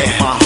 yeah.